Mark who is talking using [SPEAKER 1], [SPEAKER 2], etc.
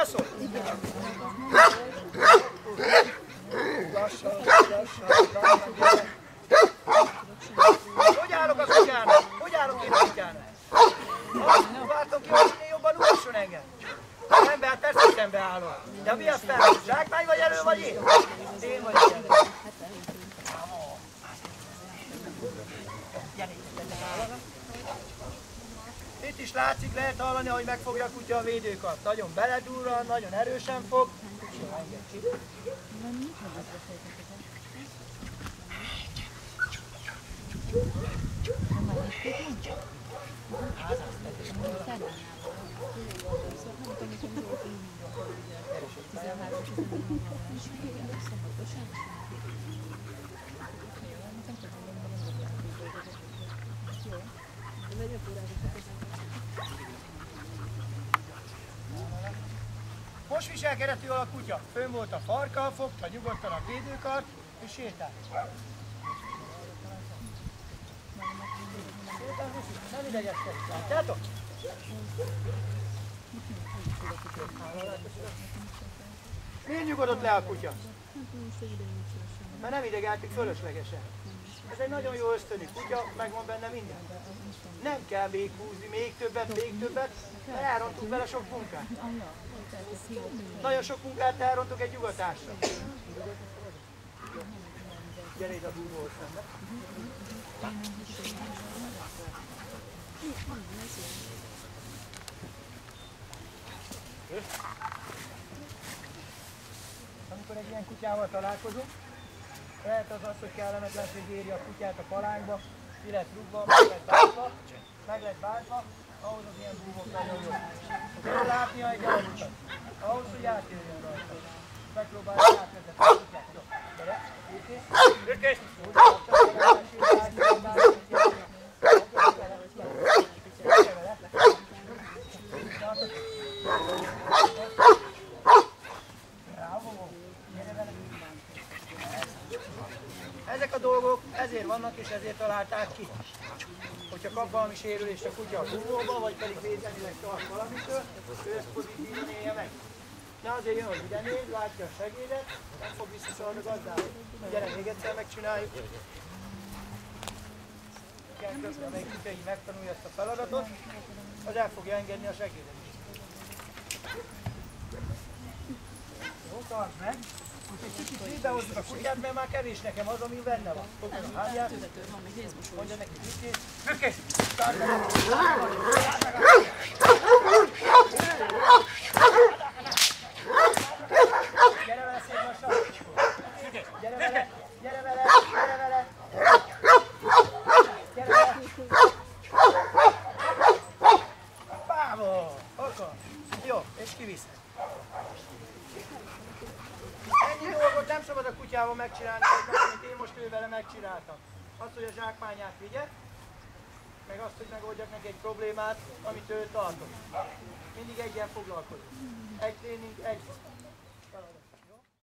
[SPEAKER 1] a szót? Lassan, lassan, lassan, gyere. Hogy állok a kutyának? Hogy állok én a kutyának? Azt vártam ki, hogy minél jobban ugasson engem. Hát persze hogy szembe állok. De mi aztán? Zsákmány vagy elő vagy én? Én vagyok elő. Gyere, gyere. Itt is látszik, lehet hallani, hogy megfogja a kutya a védőkat. Nagyon beledurran, nagyon erősen fog. Jó, Most viselkedett a kutya. Fönn volt a farka, fogta nyugodtan a védőkart, és sétált. Sétál, Nem idegeskedj, látjátok? Miért nyugodott le a kutya? Mert nem idegeltik fölöslegesen. Ez egy nagyon jó ösztöni kutya, megvan benne minden. Nem kell még húzni, még többet, még többet, mert elrontunk vele sok munkát. Nagyon sok munkát elrontok egy nyugatásra. Gyere ide a búvóhoz szembe. Amikor egy ilyen kutyával találkozunk, lehet az az, hogy kellemetlenség éri a kutyát a palányba, ki lett rúgva, meg lett bántva, meg lett bántva, ahhoz az ilyen búvók nagyon jó. Kell látnia egy alakutat, ahhoz, hogy átjöjjön rajta. Megpróbálja átvezetni a kutyát. Gyere, Őkész. Őkész. Ezek a dolgok ezért vannak és ezért találták ki. Hogyha kap valami sérülést a kutya a búvóba, vagy pedig védenileg tart valamitől, ő ezt pozitívan élje meg. De azért jön, hogy ide néz, látja a segédet, nem fog visszaszalni a gazdához. Gyere, még egyszer megcsináljuk. Igen, közben, kutya így megtanulja ezt a feladatot, az el fogja engedni a segédet is. Jó, tartsd meg! Kicsit videózzuk a kutyát, mert már kevés nekem az, ami benne van. Fogod a hányát, mondja neki kicsit. Meg! Gyere vele szép lassan! Gyere vele! Gyere vele! Gyere vele! Gyere vele! Bravo! Oka! Jó, és kiviszed. Dolgot nem szabad a kutyával megcsinálni, amit én most ő vele megcsináltam. Azt, hogy a zsákmányát vigye, meg azt, hogy megoldjak neki egy problémát, amit ő tartott. Mindig egyen foglalkozik. Egy tréning, egy